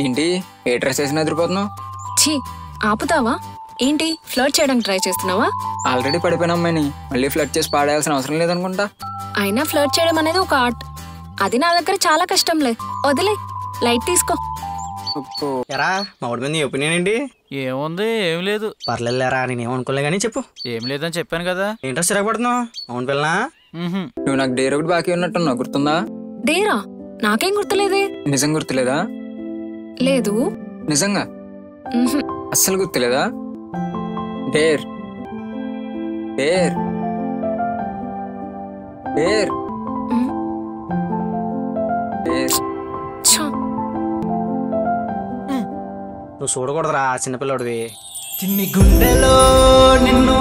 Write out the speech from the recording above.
ఏంటి? ఏ డ్రెస్ వేసిన ఎదిరిపోతున్నావు? ఛీ ఆపుతావా? ఏంటి ఫ్లర్ట్ చేయడానికి ట్రై చేస్తున్నావా? ఆల్రెడీ పడిపోయిన అమ్మాయిని మళ్ళీ ఫ్లడ్ చేసి పాడేయాల్సిన అవసరం లేదనుకుంటా. అయినా ఫ్లర్ట్ చేయడం అనేది ఒక ఆర్ట్ అది నా దగ్గర చాలా కష్టంలే. వదిలే లైట్ తీసుకో. ఎరా మా వాడి మీద నీ ఒపీనియన్ ఏంటి? ఏముంది ఏం లేదు. పర్లేదులేరా నేను ఏమనుకోలే కానీ చెప్పు. ఏం లేదని చెప్పాను కదా. ఏంటో సిరగపడుతున్నావు అవును పిల్లనా మ్హూ. నువ్వు నాకు డేర్ ఒకటి బాకీ ఉన్నట్టున్నావు గుర్తుందా? డేరా? నాకేం గుర్తులేదే? నిజం గుర్తులేదా? లేదు. నిజంగా. అస్సలు గుర్తులేదా? డేర్ డేర్ డేర్ నువ్వు చూడకూడదురా చిన్నపిల్లడివి. చిన్ని గుండెలో నిన్ను